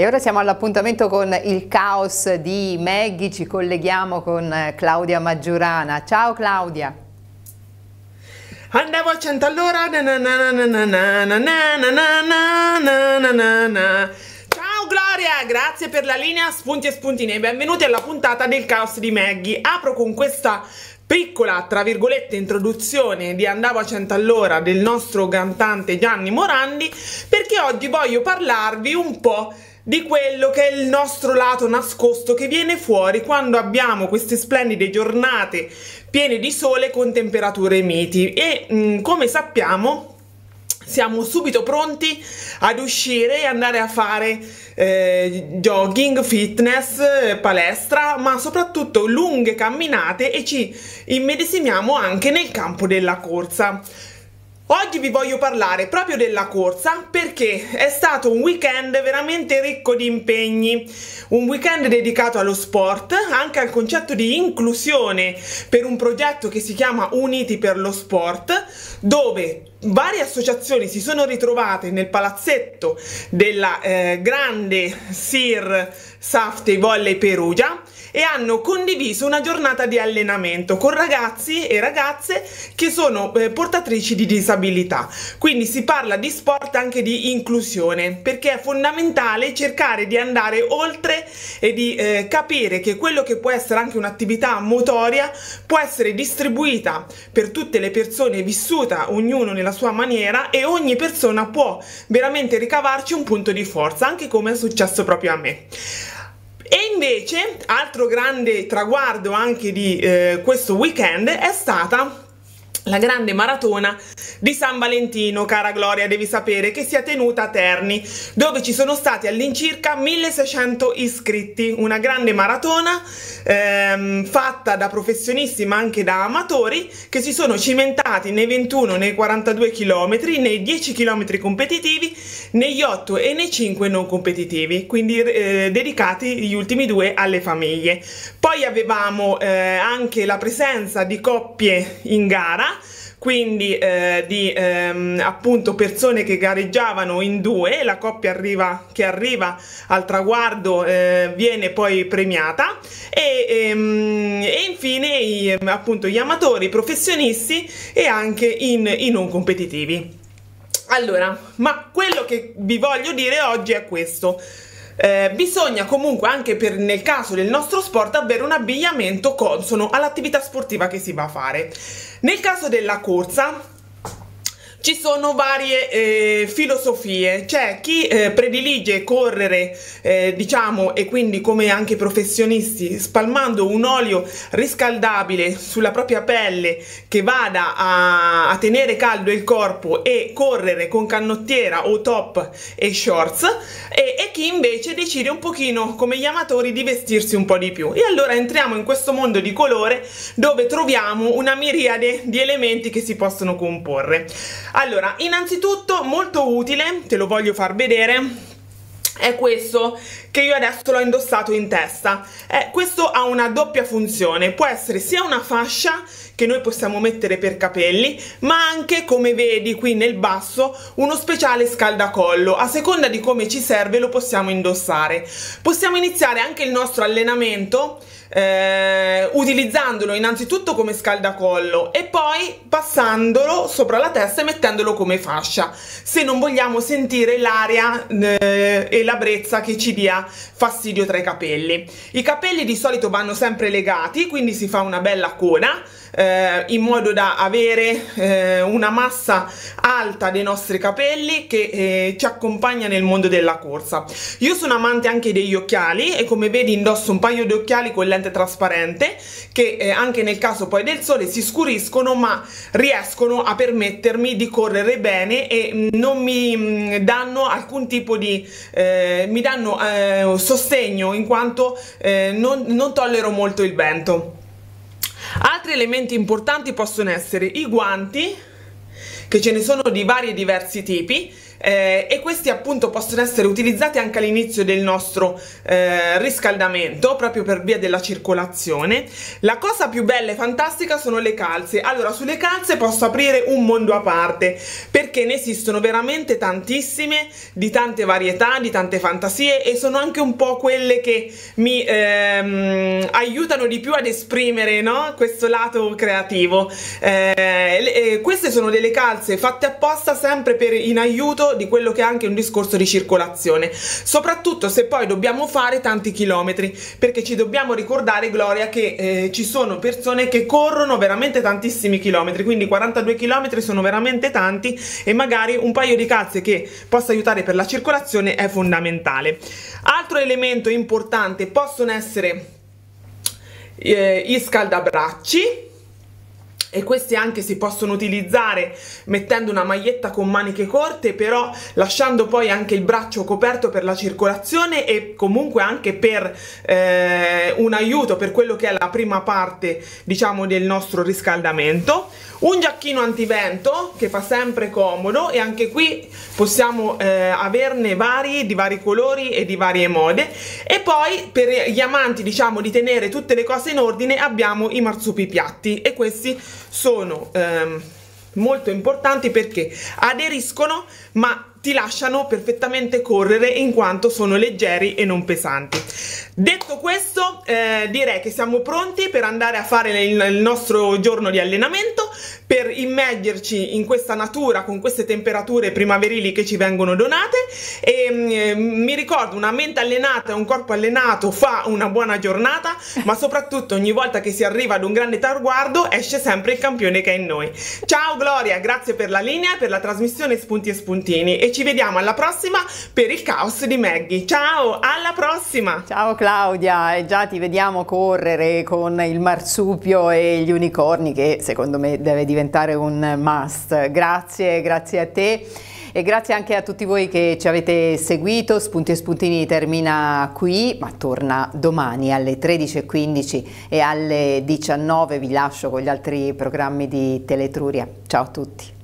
E ora siamo all'appuntamento con il caos di Maggie, ci colleghiamo con Claudia Maggiorana. Ciao Claudia! Andavo a 100 all'ora Ciao Gloria, grazie per la linea spunti e spuntini e benvenuti alla puntata del caos di Maggie. Apro con questa piccola, tra virgolette, introduzione di Andavo a 100 all'ora del nostro cantante Gianni Morandi perché oggi voglio parlarvi un po' di quello che è il nostro lato nascosto che viene fuori quando abbiamo queste splendide giornate piene di sole con temperature miti e mh, mm, come sappiamo siamo subito pronti ad uscire e andare a fare eh, jogging, fitness, palestra, ma soprattutto lunghe camminate e ci immedesimiamo anche nel campo della corsa. Oggi vi voglio parlare proprio della corsa perché è stato un weekend veramente ricco di impegni, un weekend dedicato allo sport, anche al concetto di inclusione per un progetto che si chiama Uniti per lo Sport, dove varie associazioni si sono ritrovate nel palazzetto della eh, grande Sir Safety Volley Perugia e hanno condiviso una giornata di allenamento con ragazzi e ragazze che sono eh, portatrici di disabilità. Quindi si parla di sport anche di inclusione perché è fondamentale cercare di andare oltre e di eh, capire che quello che può essere anche un'attività motoria può essere distribuita per tutte le persone vissuta ognuno nella sua maniera e ogni persona può veramente ricavarci un punto di forza anche come è successo proprio a me. E invece, altro grande traguardo anche di eh, questo weekend è stata la grande maratona di San Valentino, cara Gloria, devi sapere che si è tenuta a Terni, dove ci sono stati all'incirca 1600 iscritti, una grande maratona ehm, fatta da professionisti ma anche da amatori che si sono cimentati nei 21, nei 42 km, nei 10 km competitivi, negli 8 e nei 5 non competitivi, quindi eh, dedicati gli ultimi due alle famiglie. Poi avevamo eh, anche la presenza di coppie in gara, quindi eh, di ehm, appunto persone che gareggiavano in due, la coppia arriva, che arriva al traguardo eh, viene poi premiata e, ehm, e infine i, appunto gli amatori, i professionisti e anche i non competitivi. Allora, ma quello che vi voglio dire oggi è questo. Eh, bisogna comunque anche per, nel caso del nostro sport avere un abbigliamento consono all'attività sportiva che si va a fare. Nel caso della corsa ci sono varie eh, filosofie, c'è chi eh, predilige correre, eh, diciamo, e quindi come anche professionisti, spalmando un olio riscaldabile sulla propria pelle che vada a, a tenere caldo il corpo e correre con canottiera o top e shorts, e, e chi invece decide un pochino, come gli amatori, di vestirsi un po' di più. E allora entriamo in questo mondo di colore dove troviamo una miriade di elementi che si possono comporre. Allora, innanzitutto molto utile, te lo voglio far vedere, è questo che io adesso l'ho indossato in testa. Eh, questo ha una doppia funzione. Può essere sia una fascia che noi possiamo mettere per capelli ma anche come vedi qui nel basso uno speciale scaldacollo. A seconda di come ci serve lo possiamo indossare. Possiamo iniziare anche il nostro allenamento eh, utilizzandolo innanzitutto come scaldacollo e poi passandolo sopra la testa e mettendolo come fascia. Se non vogliamo sentire l'aria eh, e la brezza che ci dia fastidio tra i capelli. I capelli di solito vanno sempre legati quindi si fa una bella coda eh, in modo da avere eh, una massa alta dei nostri capelli che eh, ci accompagna nel mondo della corsa. Io sono amante anche degli occhiali e come vedi indosso un paio di occhiali con lente trasparente che eh, anche nel caso poi del sole si scuriscono ma riescono a permettermi di correre bene e mm, non mi mm, danno alcun tipo di eh, mi danno eh, sostegno in quanto non, non tollero molto il vento. Altri elementi importanti possono essere i guanti, che ce ne sono di vari e diversi tipi, eh, e questi appunto possono essere utilizzati anche all'inizio del nostro eh, riscaldamento proprio per via della circolazione. La cosa più bella e fantastica sono le calze. Allora sulle calze posso aprire un mondo a parte perché ne esistono veramente tantissime di tante varietà, di tante fantasie e sono anche un po' quelle che mi ehm, aiutano di più ad esprimere no? questo lato creativo. Eh, eh, queste sono delle calze fatte apposta sempre per, in aiuto di quello che è anche un discorso di circolazione, soprattutto se poi dobbiamo fare tanti chilometri, perché ci dobbiamo ricordare, Gloria, che eh, ci sono persone che corrono veramente tantissimi chilometri, quindi 42 chilometri sono veramente tanti e magari un paio di calze che possa aiutare per la circolazione è fondamentale. Altro elemento importante possono essere eh, i scaldabracci e questi anche si possono utilizzare mettendo una maglietta con maniche corte però lasciando poi anche il braccio coperto per la circolazione e comunque anche per eh, un aiuto per quello che è la prima parte diciamo del nostro riscaldamento. Un giacchino antivento che fa sempre comodo e anche qui possiamo eh, averne vari di vari colori e di varie mode. E poi per gli amanti diciamo di tenere tutte le cose in ordine abbiamo i marsupi piatti e questi sono ehm, molto importanti perché aderiscono ma ti lasciano perfettamente correre in quanto sono leggeri e non pesanti. Detto questo, eh, direi che siamo pronti per andare a fare il, il, nostro giorno di allenamento, per immergerci in questa natura con queste temperature primaverili che ci vengono donate e eh, mi ricordo una mente allenata e un corpo allenato fa una buona giornata, ma soprattutto ogni volta che si arriva ad un grande traguardo esce sempre il campione che è in noi. Ciao Gloria, grazie per la linea, per la trasmissione Spunti e Spuntini e ci vediamo alla prossima per il caos di Maggie. Ciao, alla prossima! Ciao Claudia, e già ti vediamo correre con il marsupio e gli unicorni che secondo me deve diventare un must. Grazie, grazie a te. E grazie anche a tutti voi che ci avete seguito. Spunti e Spuntini termina qui, ma torna domani alle 13.15 e alle 19 vi lascio con gli altri programmi di Teletruria. Ciao a tutti.